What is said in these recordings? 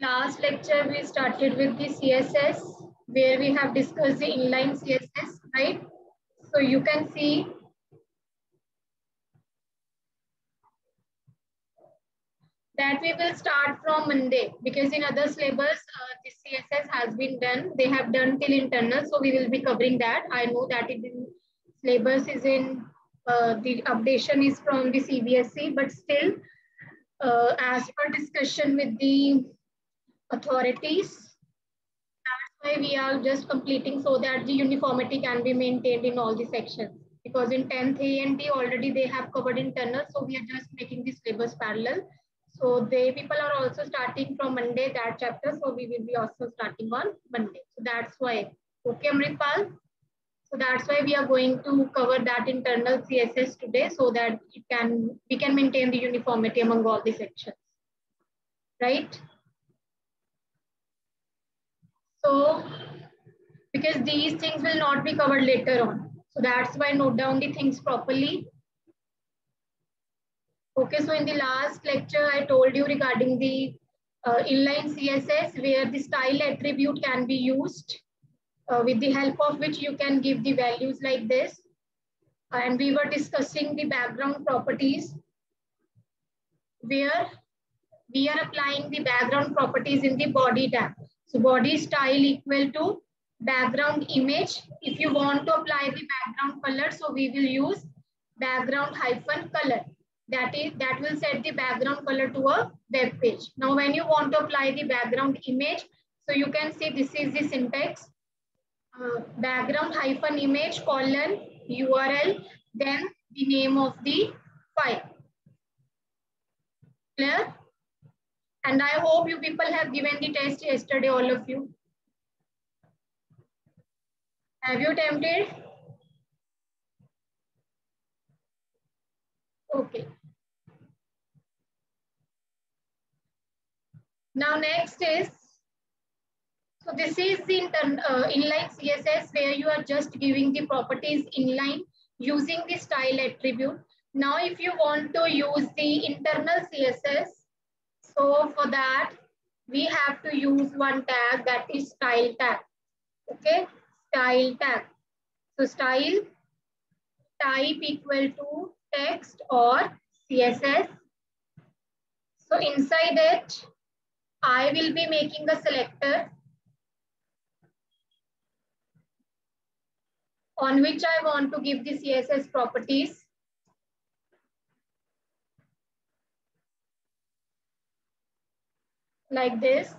last lecture we started with the css where we have discussed the inline css right so you can see that we will start from Monday because in other syllabus, uh, the CSS has been done. They have done till internal, so we will be covering that. I know that it in syllabus is in, uh, the updation is from the CBSE, but still, uh, as per discussion with the authorities, that's why we are just completing so that the uniformity can be maintained in all the sections. Because in 10th A and T already they have covered internal, so we are just making the syllabus parallel so they people are also starting from Monday that chapter. So we will be also starting on Monday. So that's why. Okay, Amritpal. So that's why we are going to cover that internal CSS today so that it can we can maintain the uniformity among all the sections. Right? So because these things will not be covered later on. So that's why note down the things properly Okay, so in the last lecture, I told you regarding the uh, inline CSS where the style attribute can be used uh, with the help of which you can give the values like this. And we were discussing the background properties where we are applying the background properties in the body tag. So body style equal to background image. If you want to apply the background color, so we will use background hyphen color that is that will set the background color to a web page. Now, when you want to apply the background image, so you can see this is the syntax uh, background hyphen image colon URL, then the name of the file. Clear? And I hope you people have given the test yesterday, all of you. Have you attempted? Okay. Now next is, so this is the uh, inline CSS where you are just giving the properties inline using the style attribute. Now if you want to use the internal CSS, so for that we have to use one tag that is style tag. Okay, style tag. So style type equal to text or CSS. So inside it, I will be making a selector on which I want to give the CSS properties. Like this.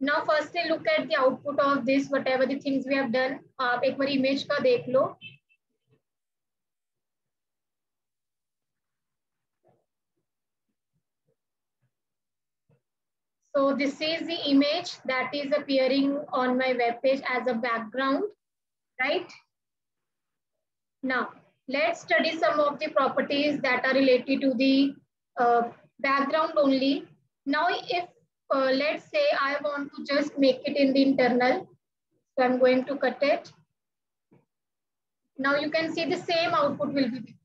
Now firstly look at the output of this, whatever the things we have done. आप एक बार image का देख लो. So this is the image that is appearing on my web page as a background, right? Now, let's study some of the properties that are related to the uh, background only. Now, if uh, let's say I want to just make it in the internal, so I'm going to cut it. Now you can see the same output will be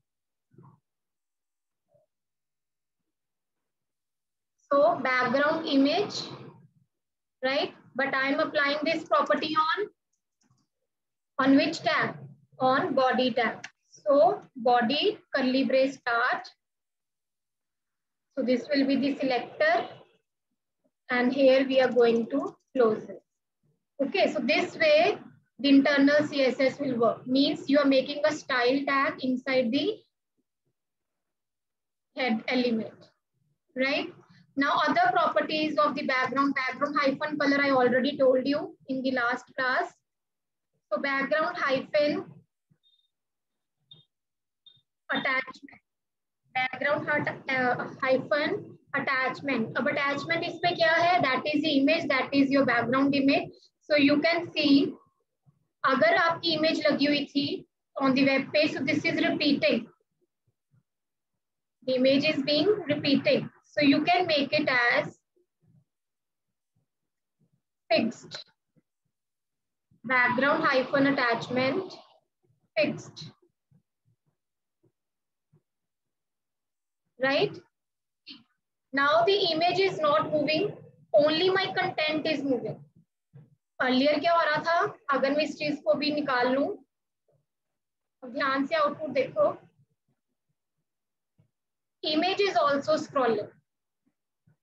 So background image, right? But I'm applying this property on, on which tag? On body tag. So body curly brace start. So this will be the selector. And here we are going to close it. Okay, so this way the internal CSS will work. Means you are making a style tag inside the head element, right? Now other properties of the background, background hyphen color I already told you in the last class. तो background hyphen attachment background hyphen attachment अब attachment इसमें क्या है? That is image that is your background image so you can see अगर आपकी image लगी हुई थी on the web page so this is repeating image is being repeating so you can make it as fixed Background hyphen attachment fixed. right? Now the image is not moving, only my content is moving. Earlier क्या हो रहा था अगर मैं इस चीज़ को भी निकाल लूँ ध्यान से आउटपुट देखो image is also scrolling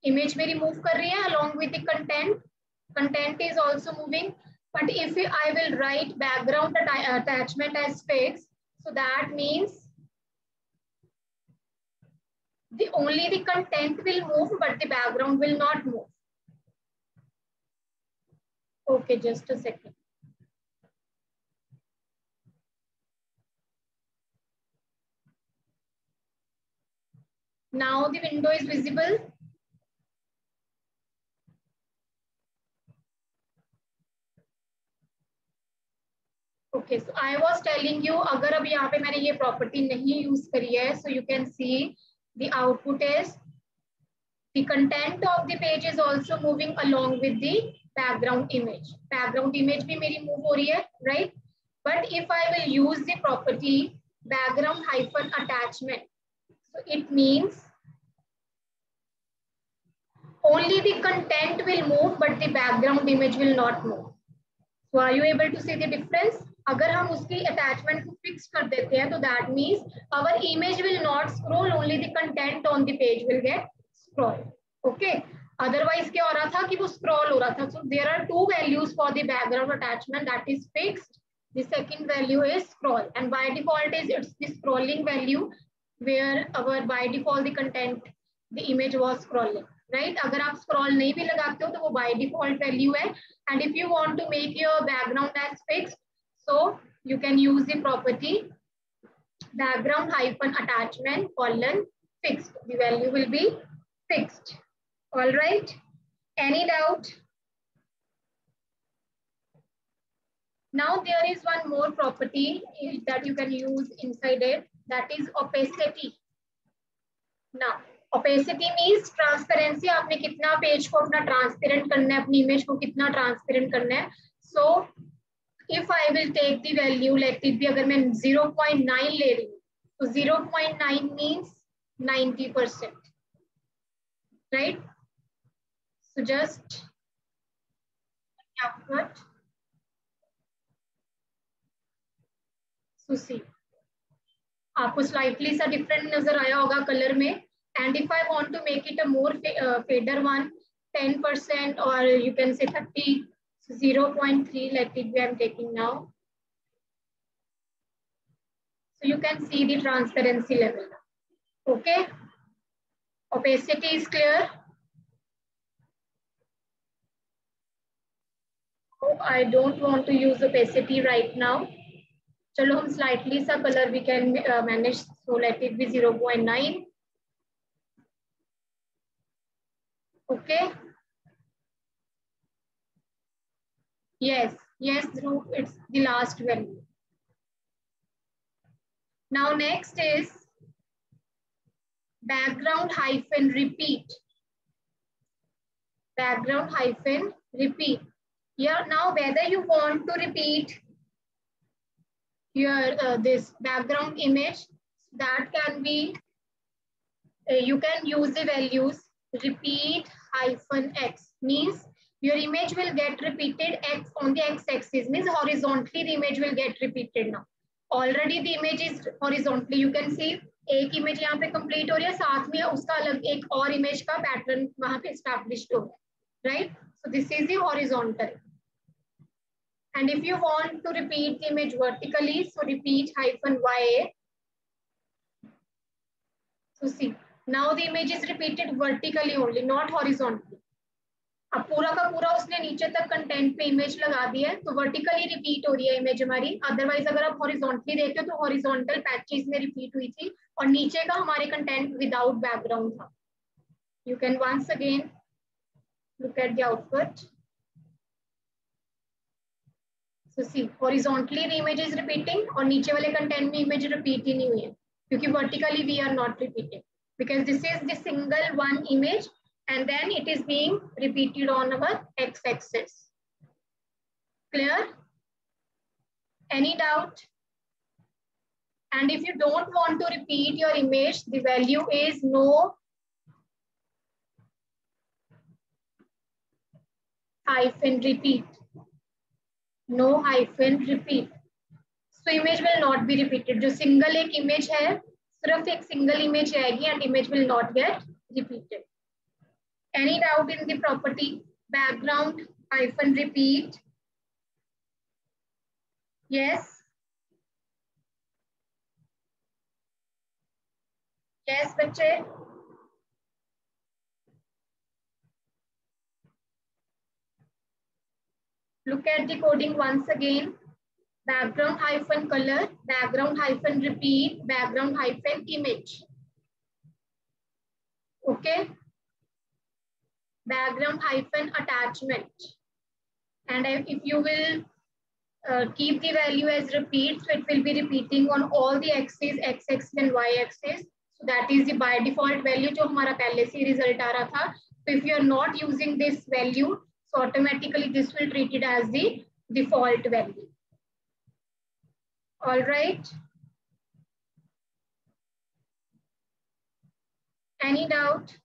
image मेरी मूव कर रही है along with the content content is also moving but if I will write background uh, attachment as fixed so that means the only the content will move but the background will not move. Okay just a second. Now the window is visible okay so i was telling you agar ab yahan pe maine ye property nahi use kari hai so you can see the output is the content of the page is also moving along with the background image. Background image bhi meri move ho rahi hai, right? But if I will use the property background hyphen attachment, so it means only the content will move, but the background image will not move. So are you able to see the difference? अगर हम उसकी attachment को fix कर देते हैं तो that means our image will not scroll only the content on the page will get scroll okay otherwise क्या हो रहा था कि वो स्क्रॉल हो रहा था so there are two values for the background attachment that is fixed the second value is scroll and by default is it's the scrolling value where our by default the content the image was scrolling right agar aap scroll nahi bhi lagate ho to wo by default value hai and if you want to make your background as fixed So you can use the property background hyphen attachment colon fixed. The value will be fixed. All right. Any doubt? Now there is one more property that you can use inside it. That is opacity. Now opacity means transparency. आपने कितना page को अपना transparent करना है अपनी image को कितना transparent करना है so if I will take the value let it भी अगर मैं 0.9 ले रही हूँ तो nine means ninety percent right so just सुसी आपको स्लाइटली सा डिफरेंट नज़र आया होगा कलर में and if I want to make it a more fader one ten percent और you can say thirty so 0.3, let it be I'm taking now. So you can see the transparency level. Okay. Opacity is clear. Oh, I don't want to use opacity right now. Chalo hum slightly sa color we can uh, manage. So let it be 0.9. Okay. Yes, yes, Dhruv, it's the last value. Now next is background hyphen repeat. Background hyphen repeat. Here now whether you want to repeat your uh, this background image that can be uh, you can use the values repeat hyphen x means your image will get repeated x on the x-axis means horizontally the image will get repeated now already the image is horizontally you can see एक image यहाँ पे complete हो रही है साथ में उसका अलग एक और इमेज का पैटर्न वहाँ पे स्टैब्लिश्ड हो गया right so this is the horizontal and if you want to repeat the image vertically so repeat hyphen ya so see now the image is repeated vertically only not horizontally अब पूरा का पूरा उसने नीचे तक content पे image लगा दी है तो वर्टिकली रिपीट हो रही है इमेज हमारी। अदरवाइज़ अगर आप हॉरिजॉन्टली देखते हो तो हॉरिजॉन्टल पैचेस में रिपीट हुई थी और नीचे का हमारे कंटेंट विदाउट बैकग्राउंड था। You can once again look at the output see, horizontally the image is repeating और नीचे वाले कंटेंट में इमेज रिपीट ही नहीं हुई है, क्योंकि vertically we are not repeating because this is the single one image and then it is being repeated on our x-axis. Clear? Any doubt? And if you don't want to repeat your image, the value is no hyphen repeat. No hyphen repeat. So image will not be repeated. जो single एक image है, सिर्फ़ एक single image रहेगी and image will not get repeated. Any doubt in the property? Background hyphen repeat. Yes. Yes, बच्चे Look at the coding once again. Background hyphen color, background hyphen repeat, background hyphen image. Okay. Background hyphen attachment. And if you will uh, keep the value as repeat, so it will be repeating on all the axes, x axis and y axis. So that is the by default value जो हमारा पहले से result आ रहा था. So if you are not using this value, so automatically this will treat it as the default value. All right. Any doubt?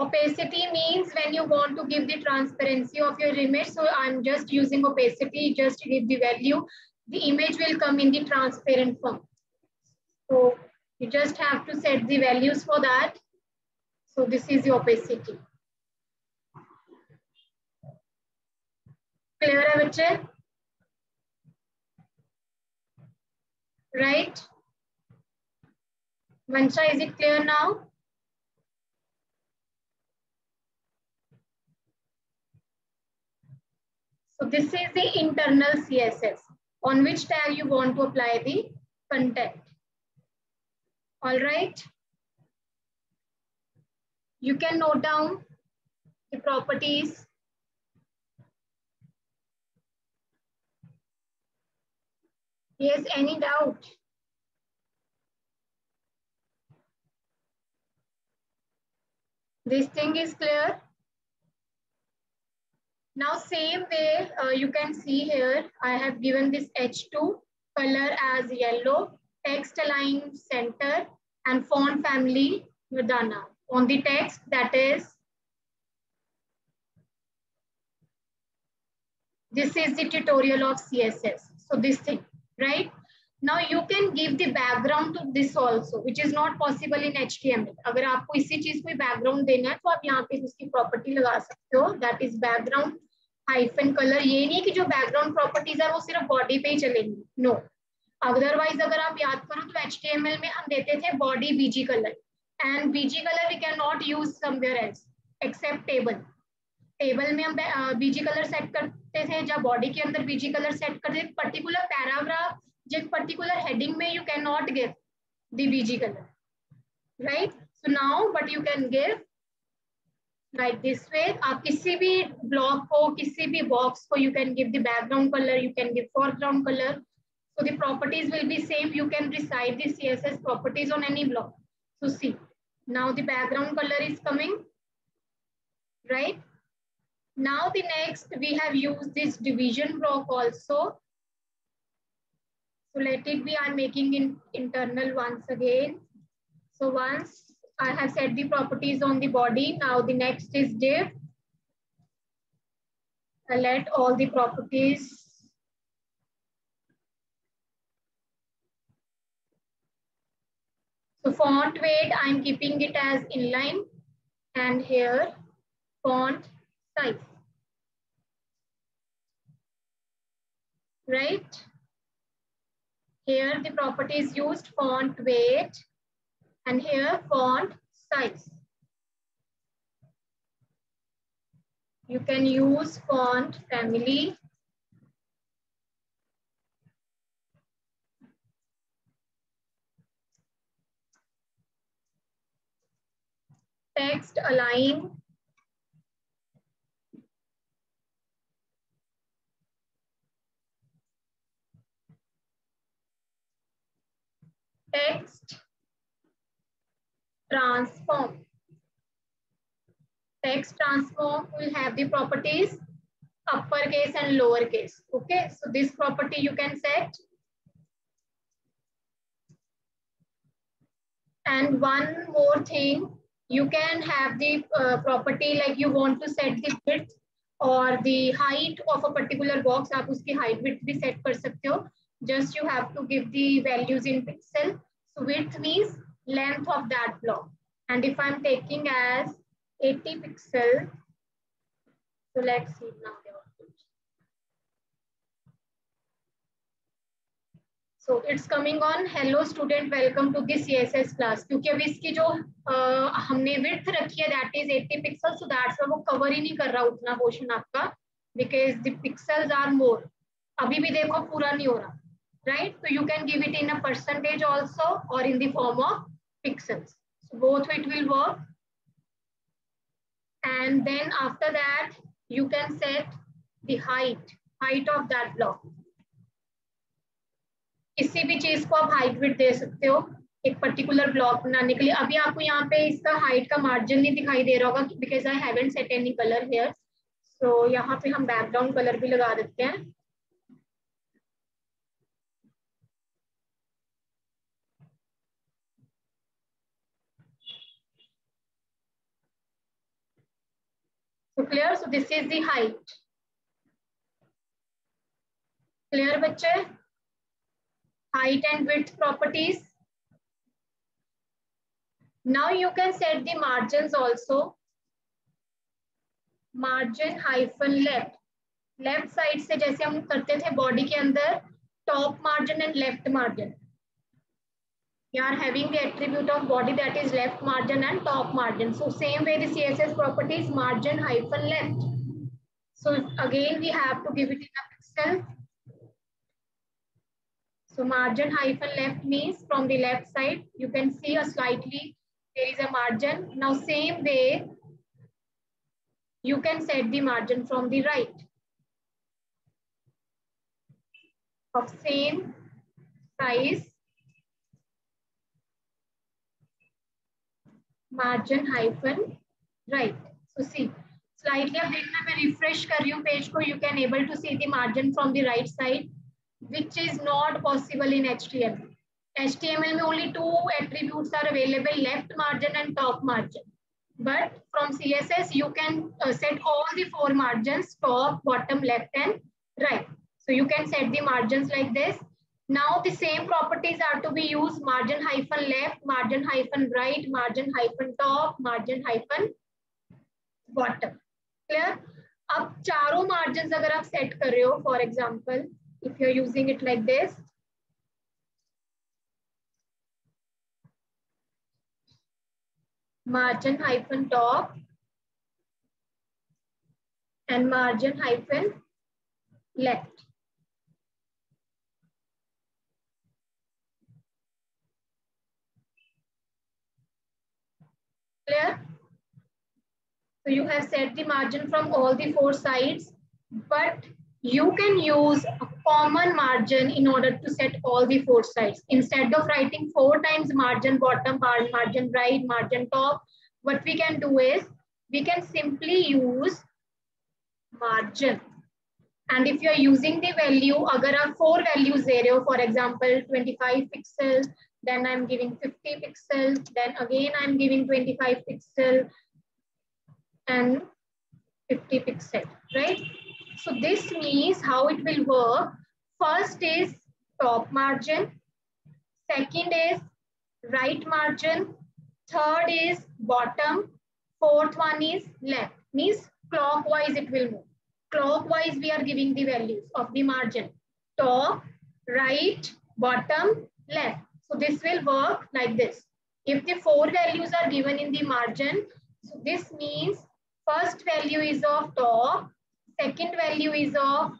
Opacity means when you want to give the transparency of your image. So I'm just using opacity just to give the value. The image will come in the transparent form. So you just have to set the values for that. So this is the opacity. Clear है Right? Vansha, is it clear now? This is the internal CSS on which tag you want to apply the content. All right. You can note down the properties. Yes, any doubt? This thing is clear. Now same way uh, you can see here, I have given this H2 color as yellow, text align center and font family Verdana on the text that is this is the tutorial of CSS. So this thing, right? Now you can give the background to this also, which is not possible in HTML. अगर आपको इसी चीज कोई background then you can आप यहाँ property that is background hyphen colour ये नहीं कि जो बैकग्राउंड प्रॉपर्टीज़ है वो सिर्फ़ बॉडी पे ही चलेंगी। नो अदरवाइज़ अगर आप याद करो तो एच में हम देते थे body BG colour and BG colour we can not use somewhere else except table table में हम बीजी कलर सेट करते थे, जब बॉडी के अंदर बीजी कलर सेट करते थे पर्टिकुलर पैराग्राफ जो पर्टिकुलर हेडिंग में you can not give the BG colour right so now but you can give like this way आप किसी भी block को किसी भी box को you can give the background color you can give foreground color so the properties will be same you can recite the css properties on any block so see now the background color is coming right now the next we have used this division block also so let it be i'm making in internal once again so once I have set the properties on the body. Now the next is div. I let all the properties So font weight, I'm keeping it as inline and here font size. Right? Here the properties used font weight and here font size. You can use font family. Text align. Text transform. Text transform will have the properties uppercase and lowercase. Okay, so this property you can set. And one more thing, you can have the uh, property like you want to set the width or the height of a particular box. आप उसकी height width भी set कर सकते हो. Just you have to give the values in pixel. So width means length of that block. And if I'm taking as 80 pixel, so let's see now the output. So it's coming on hello student welcome to this CSS class अभी इसकी जो uh, हमने width रखी है that is 80 pixels so that's why वो cover ही नहीं कर रहा उतना portion आपका because the pixels are more अभी भी देखो पूरा नहीं हो रहा right so you can give it in a percentage also or in the form of pixels so both it will work. And then after that, you can set the height height of that block. किसी भी चीज़ को आप height with दे सकते हो। एक particular block बनाने के लिए अभी आपको यहाँ पे इसका हाइट का मार्जिन नहीं दिखाई दे रहा होगा because I haven't set any colour here so यहाँ पे हम बैकग्राउंड कलर भी लगा देते हैं। Clear so this is the height clear बच्चे? Height and width properties now you can set the margin also margin hyphen left left side से जैसे हम करते थे बॉडी के अंदर top margin and left margin you are having the attribute of body that is left margin and top margin. So same way the CSS properties margin hyphen left. So again we have to give it in a pixel. So margin hyphen left means from the left side you can see a slightly there is a margin. Now same way you can set the margin from the right of same size margin hyphen right so see slightly अब देखना मैं refresh कर रही हूँ page को you can able to see the margin from the right side which is not possible in H T M H T M L में only two attribute are available left margin and top margin but from C S S you can set all the four margin top bottom left and right so you can set the margin like this now the same properties are to be used margin hyphen left, margin hyphen right, margin hyphen top, margin hyphen bottom. Clear? अब चारों margins अगर आप set कर रहे हो, for example, if you're using it like this, margin hyphen top and margin hyphen left. Clear? So you have set the margin from all the four sides, but you can use a common margin in order to set all the four sides. Instead of writing four times margin bottom, margin right, margin top, what we can do is we can simply use margin. And if you are using the value, agar aap four values zero, for example, 25 pixels, then I'm giving 50 pixels, then again I'm giving 25 pixel and 50 pixel, right? So this means how it will work. First is top margin, second is right margin, third is bottom, fourth one is left, means clockwise it will move. Clockwise we are giving the values of the margin, top, right, bottom, left. This will work like this. If the four values are given in the margin, so this means first value is of top, second value is of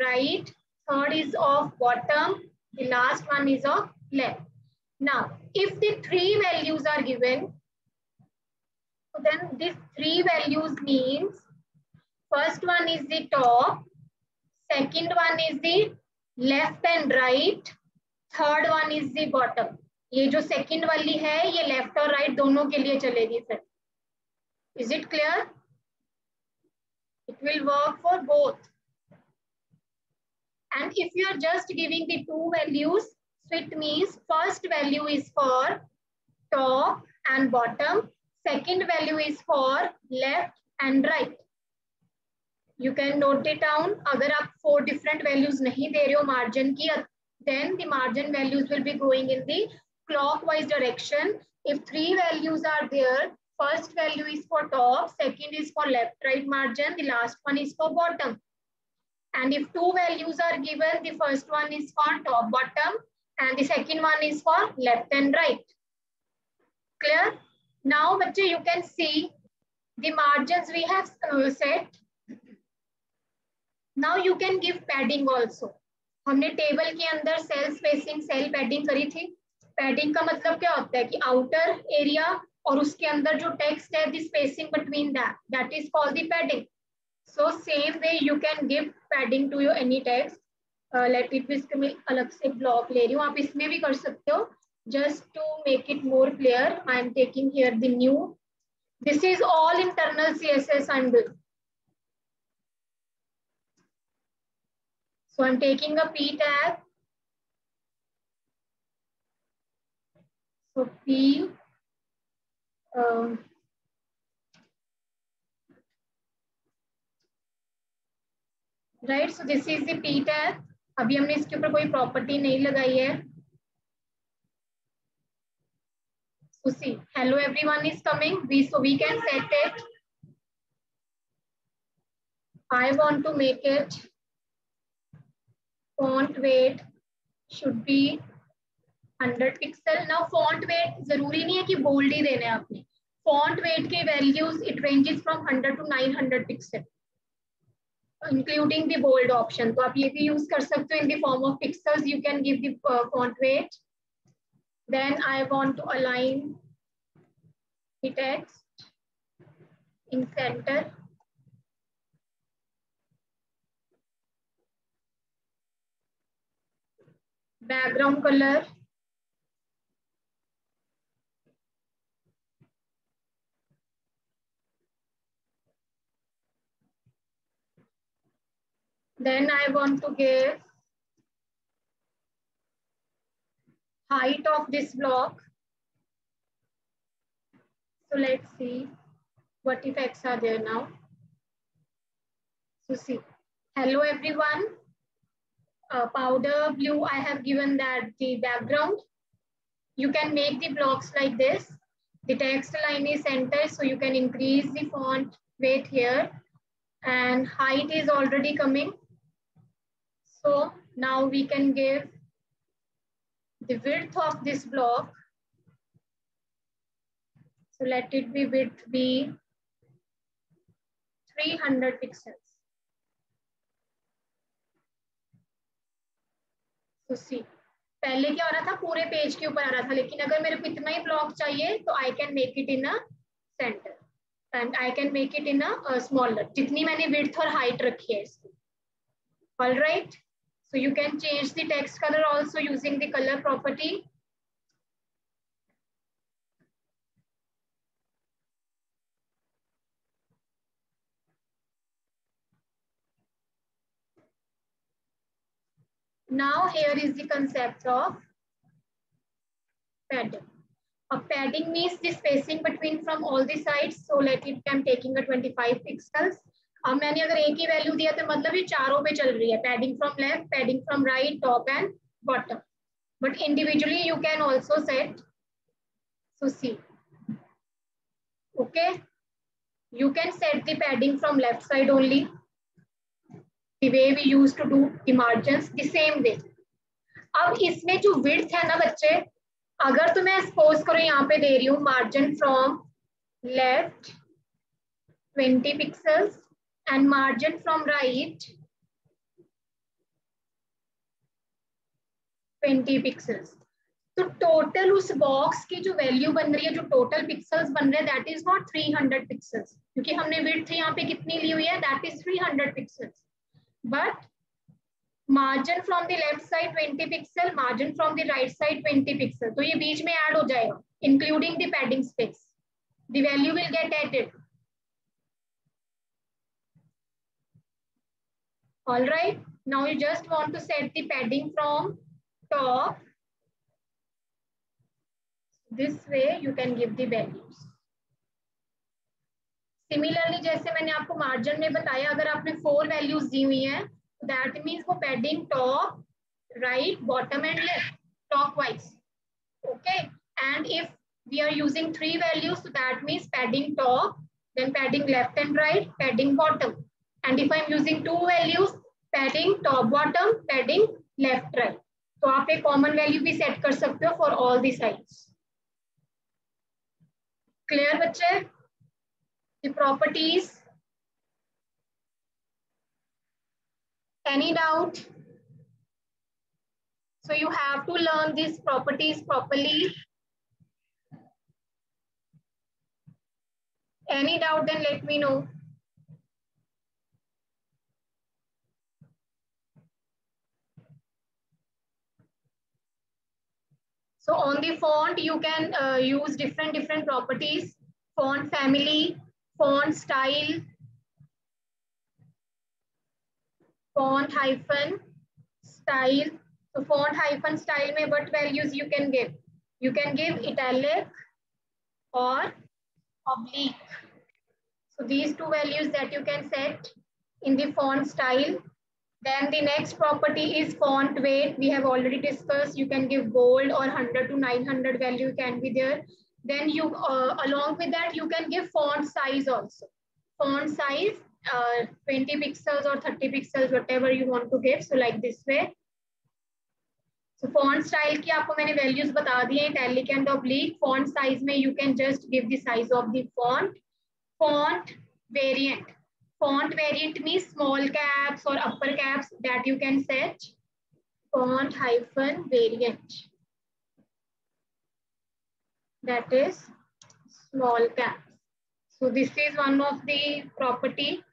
right, third is of bottom, the last one is of left. Now, if the three values are given, so then these three values means first one is the top, second one is the left and right, third one is the bottom ये जो second वाली है, ये left और right दोनों के लिए चलेगी sir is it clear it will work for both and if you are just giving the two values so it means first value is for top and bottom second value is for left and right you can note it down अगर आप four different values नहीं दे रहे हो margin की then the margin values will be going in the clockwise direction. If three values are there, first value is for top, second is for left right margin, the last one is for bottom. And if two values are given, the first one is for top bottom and the second one is for left and right. Clear? Now, bache, you can see the margins we have uh, set. Now you can give padding also. हमने table के अंदर cell spacing, cell padding करी थी। Padding का मतलब क्या होता है कि आउटर एरिया और उसके अंदर जो टेक्स्ट है spacing between that that is called the padding so same way you can give padding to your any text let it इसके मैं अलग से ब्लॉक ले रही हूँ। आप इसमें भी कर सकते हो। Just to make it more clear, i am taking here the new. This is all internal css i'm doing So I'm taking a P tag. So P. Um, right so this is दीट है अभी हमने इसके ऊपर कोई property नहीं लगाई है सुसी hello everyone is coming we so we can set it I want to make it font weight should be 100 pixel now font weight zaruri nahi hai ki bold dena hai aapne font weight ke values it ranges from 100 to 900 pixel including the bold option तो आप ये भी use कर सकते हो in the form of pixels you can give the uh, font weight then I want to align the text in center background color Then I want to give height of this block. So let's see what effects are there now. So see, hello everyone. Uh, powder blue, I have given that the background. You can make the blocks like this. The text align is centered, so you can increase the font weight here. And height is already coming. So now we can give the width of this block. So let it be width be 300 pixels. So सी पहले क्या हो रहा था? पूरे page के ऊपर आ रहा था, लेकिन अगर मेरे को इतना ही ब्लॉक चाहिए तो I can make it in a centre and I can make it in a smaller जितनी मैंने विड्थ और हाइट रखी है इसकी। All right so you can change the text colour also using the colour property. Now here is the concept of padding. A padding means the spacing between from all the sides. So let it, I'm taking a 25 pixels. अब मैंने अगर एक ही value दिया तो मतलब ये चारों पे चल रही है padding from left padding from right top and bottom but individually you can also set so see okay you can set the padding from left side only the way we used to do margins the same way. अब इसमें जो width है ना बच्चे, अगर तो मैं suppose करो यहाँ पे दे रही हूँ margin from left 20 pixels and margin from right 20 pixels. तो टोटल उस बॉक्स की जो वैल्यू बन रही है, जो टोटल पिक्सल्स बन रहे हैं दैट इज़ नॉट 300 पिक्सल्स क्योंकि हमने विड्थ यहाँ पे कितनी ली हुई है? That is 300 pixels but margin from the left side 20 pixel margin from the right side 20 pixel so ye beech mein add ho jayega including the padding space the value will get added all right now you just want to set the padding from top this way you can give the values similarly जैसे मैंने आपको margin में बताया अगर आपने four values दी हुई हैं दैट मीन्स वो padding top bottom and left top wise okay and if we are using three values so that means padding top then padding left and right padding bottom and if i'm using two values padding top bottom padding left right तो आप एक common value भी set कर सकते हो for all the sides clear बच्चे the properties. Any doubt? So you have to learn these properties properly. Any doubt, then let me know. So on the font, you can uh, use different, different properties, font family, font style, font hyphen style. So font hyphen style में what values you can give? You can give italic or oblique. So these two values that you can set in the font style. Then the next property is font weight. We have already discussed. You can give bold or 100 to 900 value can be there. Then you, uh, along with that, you can give font size also. Font size, uh, 20 pixels or 30 pixels, whatever you want to give. So like this way. So font style की आपको मैंने values बता दिए italic and oblique. Font size में you can just give the size of the font. Font variant. Font variant means small caps or upper caps that you can set. Font hyphen variant that is small caps. So this is one of the property.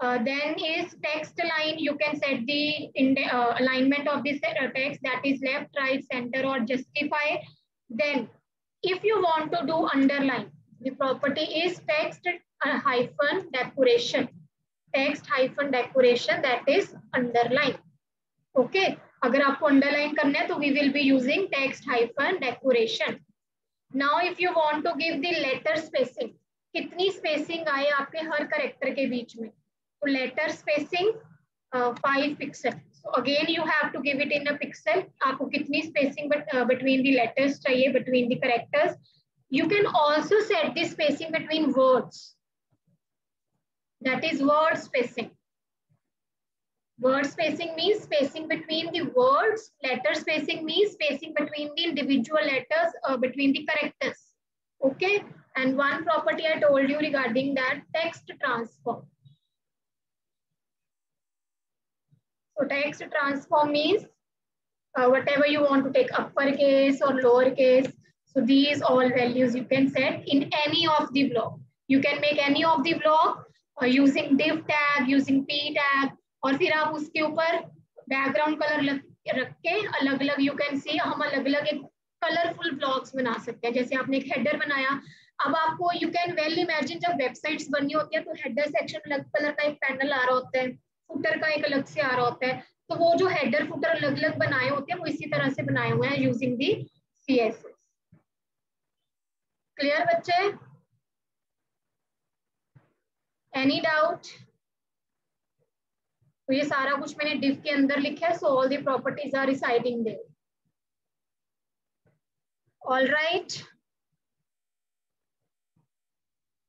Uh, then is text align. You can set the uh, alignment of this uh, text that is left, right, center or justify. Then if you want to do underline, the property is text uh, hyphen decoration. Text hyphen decoration that is underline. Okay. If you underline करना है तो we will be using text now if you want to give the letter spacing कितनी spacing आए आपके हर character के बीच में? तो letter spacing five pixel again you have to give it in a pixel आपको कितनी स्पेसिंग बिटवीन द लेटर्स चाहिए between the characters you can also set the spacing between words. That is word spacing. Word spacing means spacing between the words. Letter spacing means spacing between the individual letters, uh, between the characters. Okay. And one property I told you regarding that text transform. So text transform means uh, whatever you want to take uppercase or lowercase. So these all values you can set in any of the block. You can make any of the block uh, using div tag, using p tag, और फिर आप उसके ऊपर background colour रख के अलग अलग you can सी हम अलग अलग एक कलरफुल ब्लॉग्स बना सकते हैं। जैसे आपने एक हेडर बनाया, अब आपको यू कैन वेल इमेजिन जब वेबसाइट्स बननी होती है तो हेडर सेक्शन अलग कलर का एक पैनल आ रहा होता है फुटर का एक अलग से आ रहा होता है। तो वो जो हेडर फुटर अलग अलग बनाए होते हैं, वो इसी तरह से बनाए हुए हैं using the C S clear बच्चे? एनी डाउट तो ये सारा कुछ मैंने डिफ के अंदर लिखा है so all the properties are residing there right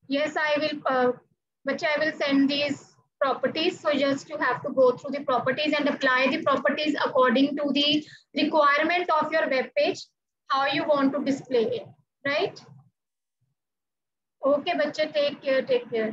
yes i will uh, but i will send these properties so just you have to go through the properties and apply the properties according to the requirement of your web page how you want to display it right okay bacha take care take care